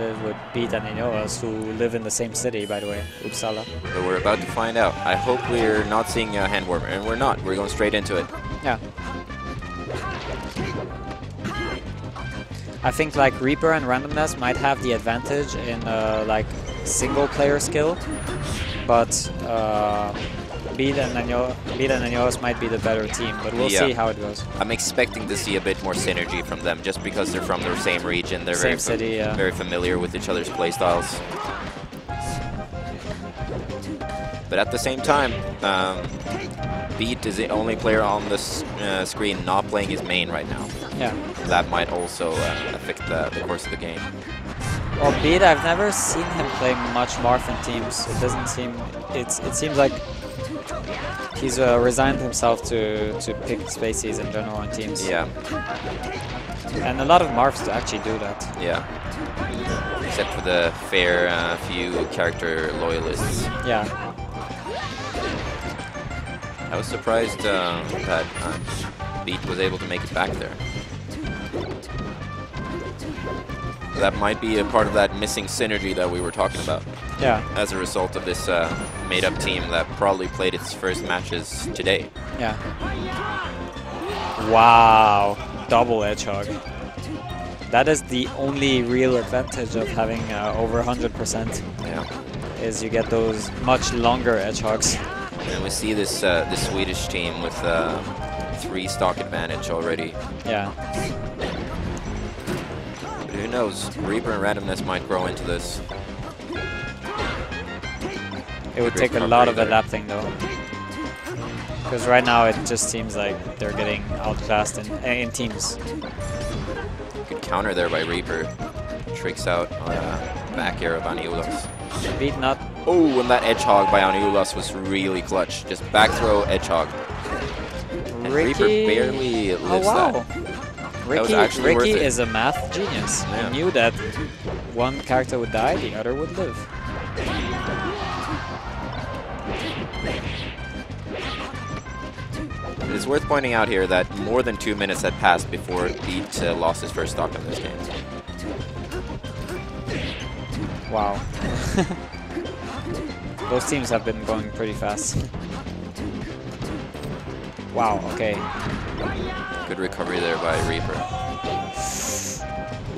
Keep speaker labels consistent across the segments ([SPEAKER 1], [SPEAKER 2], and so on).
[SPEAKER 1] live with Beat and Aniolas, who live in the same city, by the way, Uppsala.
[SPEAKER 2] But we're about to find out. I hope we're not seeing a hand warmer, and we're not. We're going straight into it.
[SPEAKER 1] Yeah. I think like Reaper and Randomness might have the advantage in uh, like single player skill, but uh, Beat and Aniolas Beat and Aniolas might be the better team, but we'll
[SPEAKER 2] Yeah.
[SPEAKER 1] see how it goes.
[SPEAKER 2] I'm expecting to see a bit more synergy from them, just because they're from the same region. They're
[SPEAKER 1] Same
[SPEAKER 2] very,
[SPEAKER 1] city, yeah.
[SPEAKER 2] very familiar with each other's playstyles. But at the same time, um, Beat is the only player on this uh, screen not playing his main right now.
[SPEAKER 1] Yeah.
[SPEAKER 2] That might also uh, affect the, the course of the game.
[SPEAKER 1] Well, Beat, I've never seen him play much Marth in teams. It doesn't seem. It's. It seems like he's uh, resigned himself to to pick spacies in general in teams.
[SPEAKER 2] Yeah,
[SPEAKER 1] And a lot of Marths actually do that.
[SPEAKER 2] yeah. Except for the fair uh, few character loyalists.
[SPEAKER 1] Yeah.
[SPEAKER 2] I was surprised uh, that uh, Beat was able to make it back there. That might be a part of that missing synergy that we were talking about
[SPEAKER 1] Yeah.
[SPEAKER 2] as a result of this uh, made-up team that probably played its first matches today.
[SPEAKER 1] Yeah. Wow. Double edge hog. That is the only real advantage of having uh, over 100%
[SPEAKER 2] Yeah.
[SPEAKER 1] is you get those much longer edge hogs.
[SPEAKER 2] And we see this uh, this Swedish team with uh, three stock advantage already.
[SPEAKER 1] Yeah.
[SPEAKER 2] But who knows? Reaper and Randomness might grow into this.
[SPEAKER 1] It would take a lot of adapting though. Because right now it just seems like they're getting outclassed in, in teams.
[SPEAKER 2] Good counter there by Reaper. Tricks out on uh, back air of Aniolas.
[SPEAKER 1] Beat not.
[SPEAKER 2] Oh, and that edge hog by Aniolas was really clutch. Just back throw edge hog. And Reaper
[SPEAKER 1] Ricky.
[SPEAKER 2] barely
[SPEAKER 1] Oh
[SPEAKER 2] lives
[SPEAKER 1] wow.
[SPEAKER 2] that. was
[SPEAKER 1] Ricky,
[SPEAKER 2] worth
[SPEAKER 1] Ricky is a math genius.
[SPEAKER 2] Yeah.
[SPEAKER 1] He knew that one character would die, the other would live.
[SPEAKER 2] It's worth pointing out here that more than two minutes had passed before Beat uh, lost his first stock in this game.
[SPEAKER 1] Wow. Those teams have been going pretty fast. wow, okay.
[SPEAKER 2] Good recovery there by Reaper.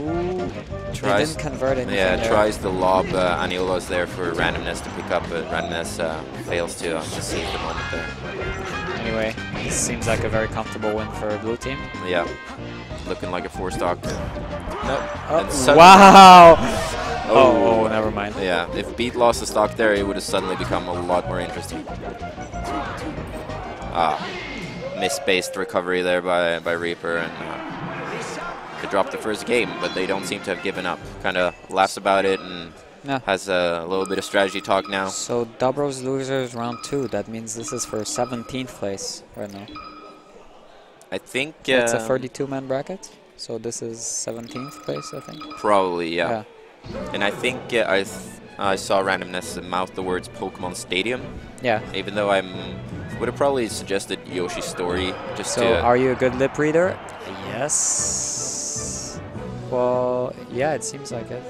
[SPEAKER 1] Ooh,
[SPEAKER 2] Tries-
[SPEAKER 1] didn't convert anything
[SPEAKER 2] Yeah,
[SPEAKER 1] there.
[SPEAKER 2] tries to lob uh, Aniolas there for randomness to pick up, but randomness uh, fails to, uh, to seize the moment there.
[SPEAKER 1] Anyway, seems like a very comfortable win for blue team.
[SPEAKER 2] Yeah, looking like a four stock. Nope.
[SPEAKER 1] Oh, wow!
[SPEAKER 2] Oh.
[SPEAKER 1] Oh, oh, never mind.
[SPEAKER 2] Yeah, if Beat lost the stock there, it would have suddenly become a lot more interesting. Ah, misspaced recovery there by, by Reaper, and uh, they dropped the first game, but they don't seem to have given up. Kind of laughs about it and
[SPEAKER 1] Yeah.
[SPEAKER 2] has a little bit of strategy talk now.
[SPEAKER 1] So Dobro's losers round two. That means this is for 17th place right now.
[SPEAKER 2] I think
[SPEAKER 1] it's a
[SPEAKER 2] uh,
[SPEAKER 1] 32 man bracket. So this is 17th place, I think.
[SPEAKER 2] Probably, yeah. And I think uh, I th I saw randomness mouth the words Pokemon Stadium,
[SPEAKER 1] Yeah.
[SPEAKER 2] even though I'm would have probably suggested Yoshi's Story just
[SPEAKER 1] So are you a good lip reader? Yes. Well, yeah, it seems like it.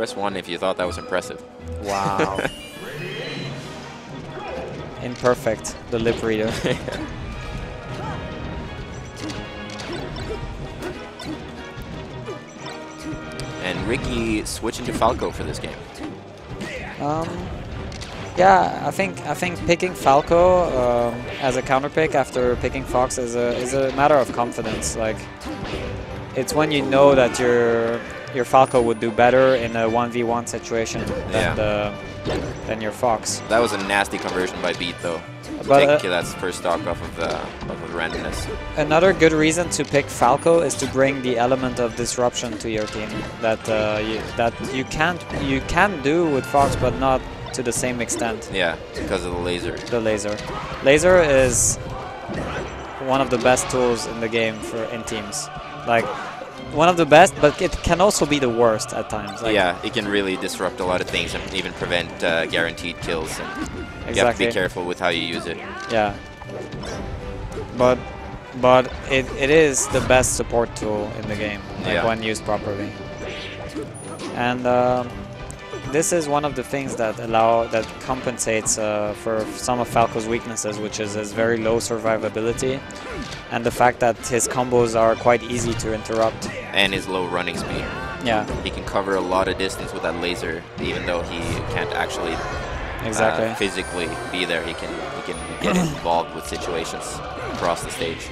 [SPEAKER 2] Press one if you thought that was impressive.
[SPEAKER 1] Wow. Imperfect, the lip reader.
[SPEAKER 2] and Ricky switching to Falco for this game.
[SPEAKER 1] Um, yeah, I think I think picking Falco um, as a counter pick after picking Fox is a is a matter of confidence. Like, it's when you know that your your Falco would do better in a one v one situation than
[SPEAKER 2] Yeah.
[SPEAKER 1] the than your Fox.
[SPEAKER 2] That was a nasty conversion by Beat though.
[SPEAKER 1] But,
[SPEAKER 2] take
[SPEAKER 1] uh,
[SPEAKER 2] that first stock off of uh, off of randomness.
[SPEAKER 1] Another good reason to pick Falco is to bring the element of disruption to your team that uh, you, that you can't you can do with Fox, but not to the same extent.
[SPEAKER 2] Yeah, because of the laser.
[SPEAKER 1] The laser, laser is one of the best tools in the game for in teams. Like one of the best, but it can also be the worst at times. Like,
[SPEAKER 2] yeah, it can really disrupt a lot of things and even prevent uh, guaranteed kills. And you have to be careful with how you use it.
[SPEAKER 1] Yeah. But but it, it is the best support tool in the game, like
[SPEAKER 2] Yeah.
[SPEAKER 1] when used properly. And um, this is one of the things that allow that compensates uh, for some of Falco's weaknesses, which is his very low survivability, and the fact that his combos are quite easy to interrupt.
[SPEAKER 2] And his low running speed.
[SPEAKER 1] Yeah,
[SPEAKER 2] He can cover a lot of distance with that laser, even though he can't actually
[SPEAKER 1] exactly.
[SPEAKER 2] uh, physically be there. He can he can get involved with situations across the stage.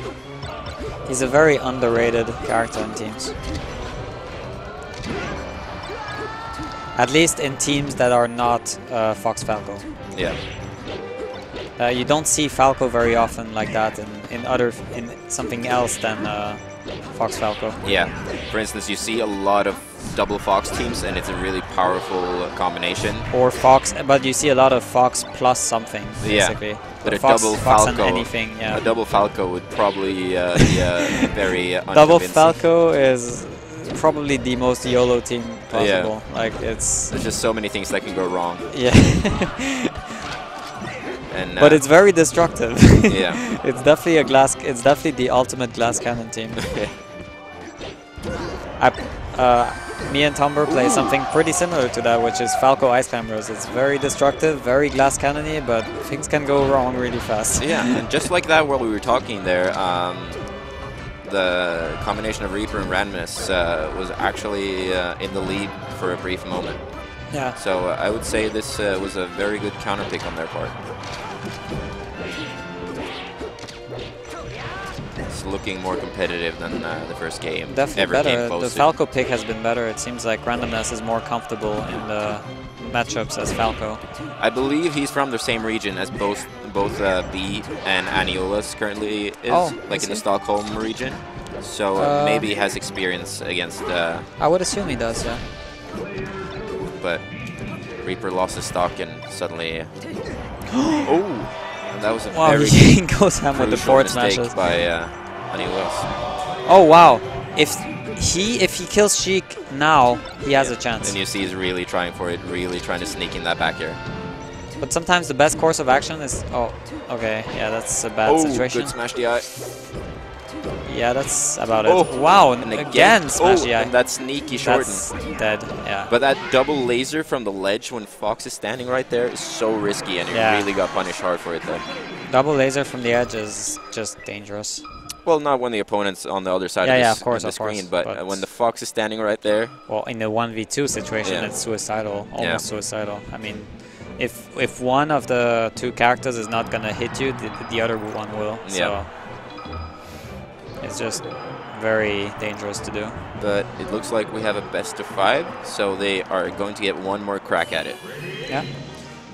[SPEAKER 1] He's a very underrated character in teams. At least in teams that are not uh, Fox Falco.
[SPEAKER 2] Yeah.
[SPEAKER 1] Uh, you don't see Falco very often like that in, in other in something else than uh, Fox Falco.
[SPEAKER 2] Yeah. For instance, you see a lot of double Fox teams, and it's a really powerful combination.
[SPEAKER 1] Or Fox, but you see a lot of Fox plus something
[SPEAKER 2] Yeah,
[SPEAKER 1] basically.
[SPEAKER 2] But a
[SPEAKER 1] Fox,
[SPEAKER 2] double Falco,
[SPEAKER 1] anything, yeah.
[SPEAKER 2] a double Falco would probably uh, be uh, very uh,
[SPEAKER 1] Double. Falco is probably the most YOLO team
[SPEAKER 2] Yeah.
[SPEAKER 1] possible. Like it's
[SPEAKER 2] There's just so many things that can go wrong,
[SPEAKER 1] yeah.
[SPEAKER 2] and
[SPEAKER 1] but
[SPEAKER 2] uh,
[SPEAKER 1] it's very destructive.
[SPEAKER 2] Yeah.
[SPEAKER 1] it's definitely a glass. It's definitely the ultimate glass cannon team. I, uh, me and Tumber play something pretty similar to that, which is Falco Ice Climbers. It's very destructive, very glass cannony, but things can go wrong really fast.
[SPEAKER 2] yeah, and just like that, while we were talking there, um, the combination of Reaper and Randomness uh, was actually uh, in the lead for a brief moment.
[SPEAKER 1] Yeah.
[SPEAKER 2] So uh, I would say this uh, was a very good counter pick on their part. It's looking more competitive than uh, the first game.
[SPEAKER 1] Definitely better. The. Falco pick has been better. It seems like randomness is more comfortable in the matchups as Falco.
[SPEAKER 2] I believe he's from the same region as both both uh, B and Aniolas currently is,
[SPEAKER 1] Oh,
[SPEAKER 2] like
[SPEAKER 1] is
[SPEAKER 2] in the? Stockholm region. So uh,
[SPEAKER 1] Uh,
[SPEAKER 2] maybe he has experience against, uh,
[SPEAKER 1] I would assume he does, yeah.
[SPEAKER 2] but Reaper lost his stock and suddenly. oh, that was a
[SPEAKER 1] Wow,
[SPEAKER 2] very
[SPEAKER 1] he goes ham with the forward smashes.
[SPEAKER 2] by uh, Aniolas.
[SPEAKER 1] Oh wow! If he if he kills Sheik now, he has a chance.
[SPEAKER 2] And you see he's really trying for it, really trying to sneak in that back air.
[SPEAKER 1] But sometimes the best course of action is oh okay yeah that's a bad
[SPEAKER 2] oh,
[SPEAKER 1] situation.
[SPEAKER 2] good smash DI.
[SPEAKER 1] Yeah, that's about it.
[SPEAKER 2] Oh,
[SPEAKER 1] wow,
[SPEAKER 2] and
[SPEAKER 1] again, oh, smash
[SPEAKER 2] oh,
[SPEAKER 1] DI.
[SPEAKER 2] and that sneaky shorten.
[SPEAKER 1] That's dead. Yeah.
[SPEAKER 2] But that double laser from the ledge when Fox is standing right there is so risky, and he
[SPEAKER 1] Yeah.
[SPEAKER 2] really got punished hard for it there.
[SPEAKER 1] Double laser from the edge is just dangerous.
[SPEAKER 2] Well, not when the opponent's on the other side
[SPEAKER 1] Yeah,
[SPEAKER 2] of,
[SPEAKER 1] yeah, of course,
[SPEAKER 2] the
[SPEAKER 1] of course,
[SPEAKER 2] screen, but,
[SPEAKER 1] but-
[SPEAKER 2] uh, when the Fox is standing right there,
[SPEAKER 1] Well, in v two situation,
[SPEAKER 2] Yeah.
[SPEAKER 1] it's suicidal, almost suicidal. I mean, if if one of the two characters is not gonna hit you, the, the other one will. So it's just very dangerous to do.
[SPEAKER 2] but it looks like we have a best of five, so they are going to get one more crack at it.
[SPEAKER 1] Yeah.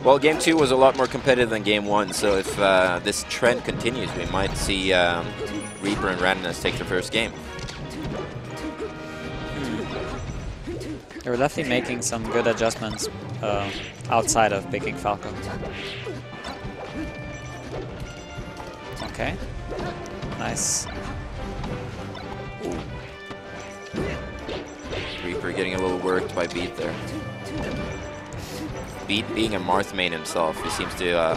[SPEAKER 2] Well, game two was a lot more competitive than game one, so if uh, this trend continues, we might see um, Reaper and Randomness take their first game.
[SPEAKER 1] They were definitely making some good adjustments uh, outside of picking Falco. Okay. Nice.
[SPEAKER 2] Reaper getting a little worked by Beat there. Beat being a Marth main himself, he seems to uh,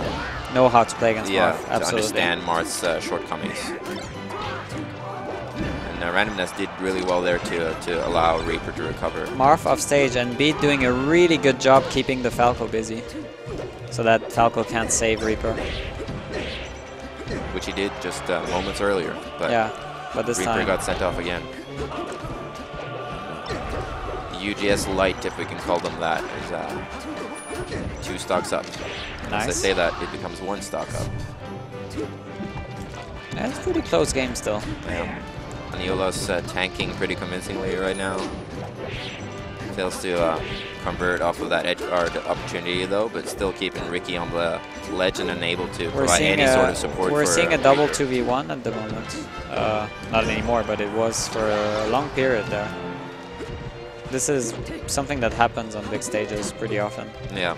[SPEAKER 1] Know how to play against
[SPEAKER 2] yeah,
[SPEAKER 1] Marth.
[SPEAKER 2] to
[SPEAKER 1] Absolutely.
[SPEAKER 2] understand Marth's uh, shortcomings. And uh, Randomness did really well there to, uh, to allow Reaper to recover.
[SPEAKER 1] Marth off stage and Beat doing a really good job keeping the Falco busy. So that Falco can't save Reaper.
[SPEAKER 2] which he did just uh, moments earlier. But
[SPEAKER 1] yeah. But this
[SPEAKER 2] Reaper
[SPEAKER 1] time.
[SPEAKER 2] got sent off again. UGS Light, if we can call them that, is uh, two stocks up. As I say that, it becomes one stock up.
[SPEAKER 1] That's pretty close game still.
[SPEAKER 2] Yeah. Aniolas uh, tanking pretty convincingly right now. Fails to uh, convert off of that edge guard opportunity though, but still keeping Ricky on the ledge and unable to
[SPEAKER 1] We're
[SPEAKER 2] provide any
[SPEAKER 1] a,
[SPEAKER 2] sort of support.
[SPEAKER 1] we're
[SPEAKER 2] for,
[SPEAKER 1] seeing a double
[SPEAKER 2] Reaper.
[SPEAKER 1] 2v1 at the moment. Uh, not anymore, but it was for a long period there. This is something that happens on big stages pretty often.
[SPEAKER 2] Yeah.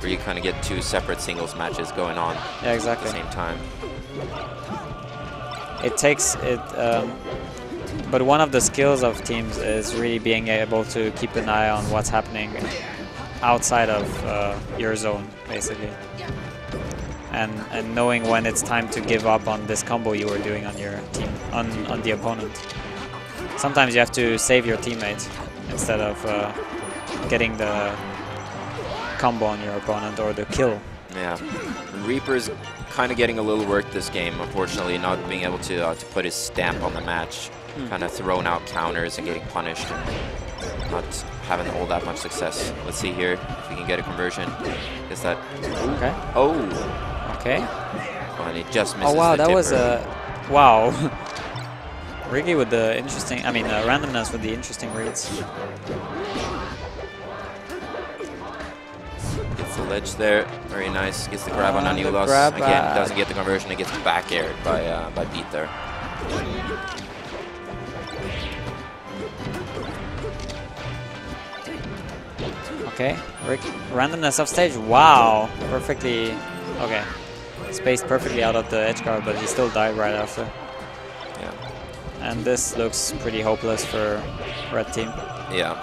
[SPEAKER 2] Where you kind of get two separate singles matches going on
[SPEAKER 1] Yeah, exactly.
[SPEAKER 2] at the same time.
[SPEAKER 1] It takes it, um, but one of the skills of teams is really being able to keep an eye on what's happening outside of uh, your zone, basically. and and knowing when it's time to give up on this combo you were doing on your team on on the opponent. Sometimes you have to save your teammate instead of uh, getting the combo on your opponent or the kill.
[SPEAKER 2] Yeah. Reaper's kind of getting a little work this game, unfortunately, not being able to, uh, to put his stamp on the match.
[SPEAKER 1] Hmm.
[SPEAKER 2] Kind of throwing out counters and getting punished and not having all that much success. Let's see here if we can get a conversion. Is that...
[SPEAKER 1] Okay.
[SPEAKER 2] Oh!
[SPEAKER 1] Okay.
[SPEAKER 2] Oh, and he just misses
[SPEAKER 1] Oh wow,
[SPEAKER 2] the
[SPEAKER 1] that was a wow. Ricky with the interesting, I mean, uh, randomness with the interesting reads.
[SPEAKER 2] Gets the ledge there. Very nice. Gets the grab on
[SPEAKER 1] Uh, the
[SPEAKER 2] Aniolas.
[SPEAKER 1] grab
[SPEAKER 2] Again, doesn't get the conversion. It gets back aired by, uh, by Beat there.
[SPEAKER 1] Okay, Rick, randomness off stage. Wow, perfectly. Okay, spaced perfectly out of the edge guard, but he still died right after.
[SPEAKER 2] Yeah.
[SPEAKER 1] And this looks pretty hopeless for red team.
[SPEAKER 2] Yeah.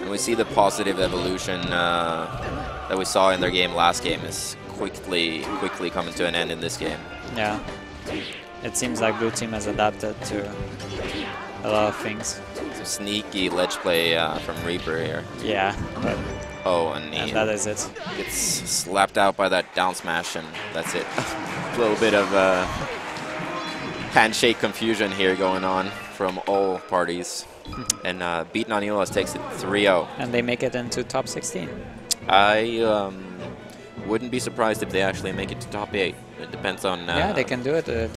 [SPEAKER 2] And we see the positive evolution uh, that we saw in their game last game is quickly, quickly coming to an end in this game.
[SPEAKER 1] Yeah, it seems like blue team has adapted to a lot of things.
[SPEAKER 2] Some sneaky ledge play uh, from Reaper here.
[SPEAKER 1] Yeah, but
[SPEAKER 2] Oh, and
[SPEAKER 1] and that is it.
[SPEAKER 2] gets slapped out by that down smash, and that's it. a little bit of uh, handshake confusion here going on from all parties. and uh, Beat Aniolas takes it 3-0.
[SPEAKER 1] And they make it into top 16.
[SPEAKER 2] I um, wouldn't be surprised if they actually make it to top 8. It depends on... Uh,
[SPEAKER 1] yeah, they can do it. Uh,